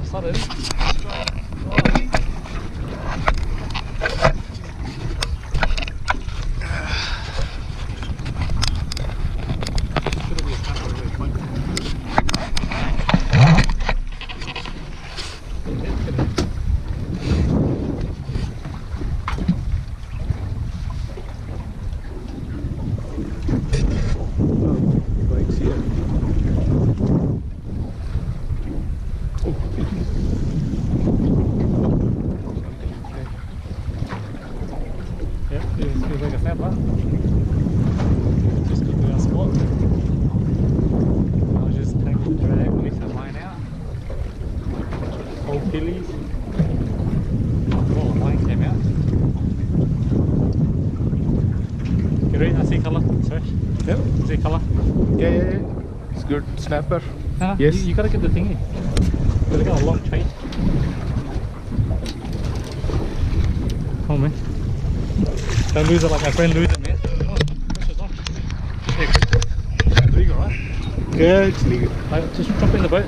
Oh, started. Bikes Yep, det ska. Just spot. I'll just take the drag, the line out. Oh, the line came out. I see colour. Sorry. Yep. See colour. Yeah, yeah, yeah. It's good. Snapper. Nah, Yes. You, you gotta get the thingy. Gotta get a long chain. Come on, man. Don't lose it like my friend loses it, man. Come on, pressure's on. Yeah, legal, right? Yeah, it's legal. Like, just jump in the boat.